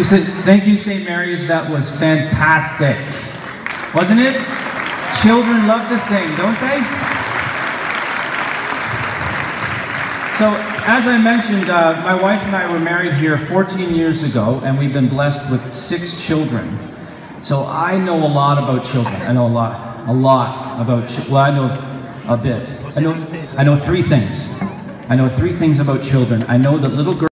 You said, thank you, St. Mary's. That was fantastic. Wasn't it? Children love to sing, don't they? So, as I mentioned, uh, my wife and I were married here 14 years ago, and we've been blessed with six children. So I know a lot about children. I know a lot, a lot about. children. well, I know a bit. I know, I know three things. I know three things about children. I know that little girls.